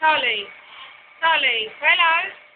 Solly. Solly, hello.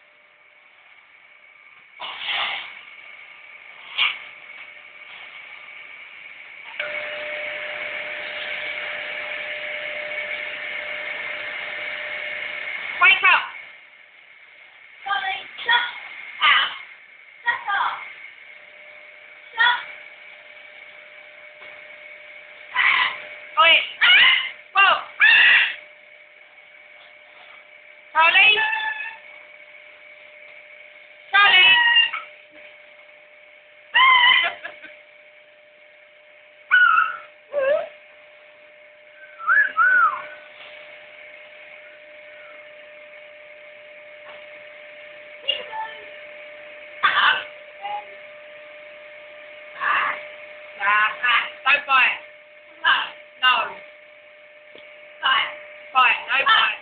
Bye bye. No. Bye. Bye. No bye.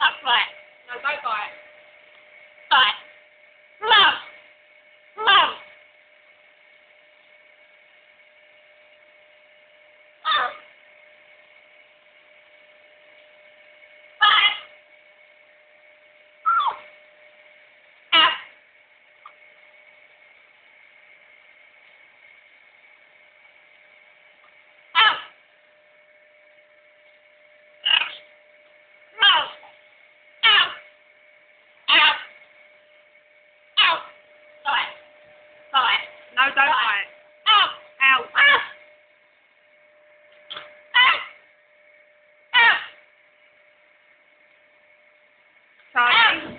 That's right. No, go buy. sorry.